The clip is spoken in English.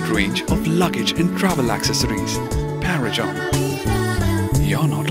wide range of luggage and travel accessories. Paragon. You're not.